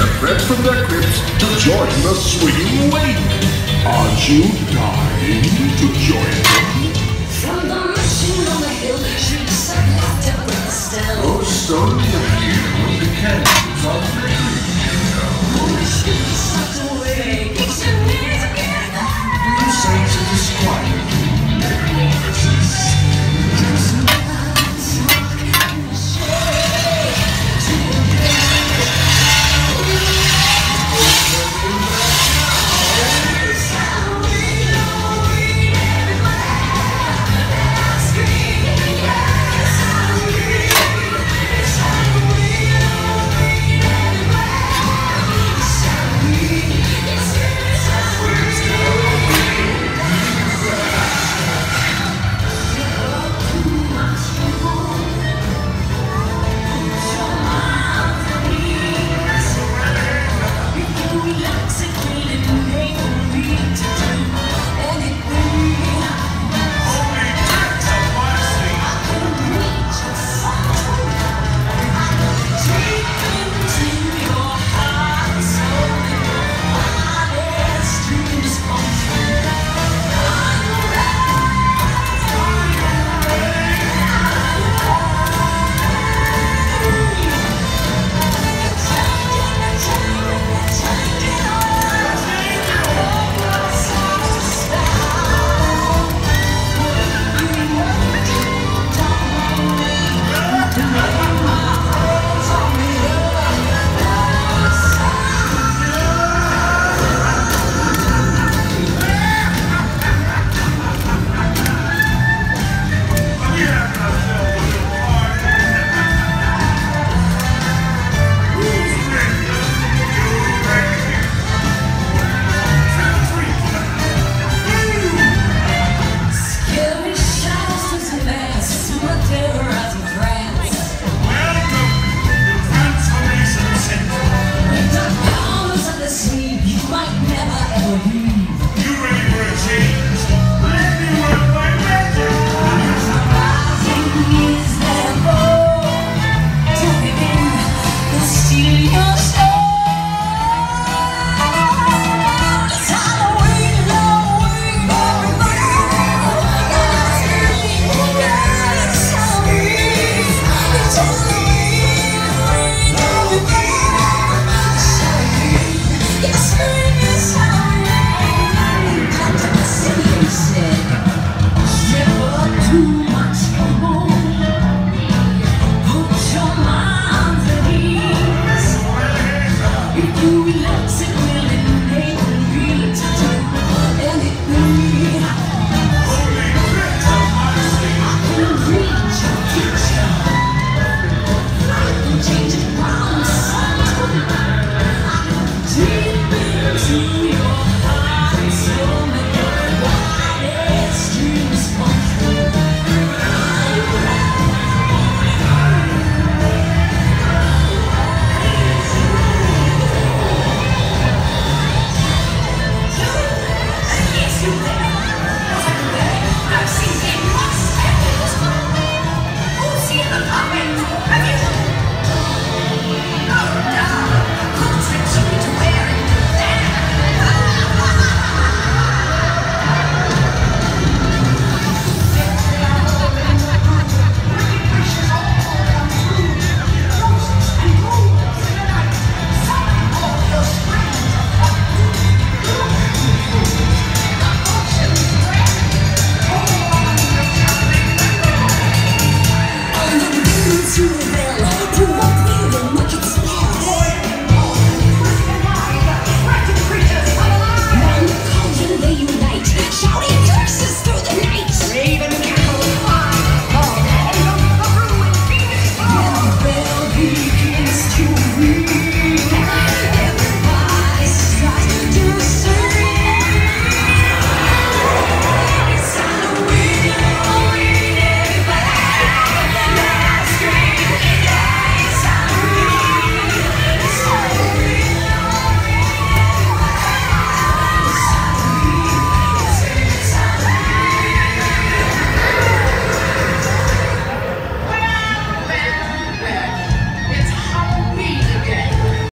and friends from their crypts to join the swinging wake. Aren't you dying to join them? From the machine on the hill shoots a laughter with a stone. Oh, so the hill, the cannon.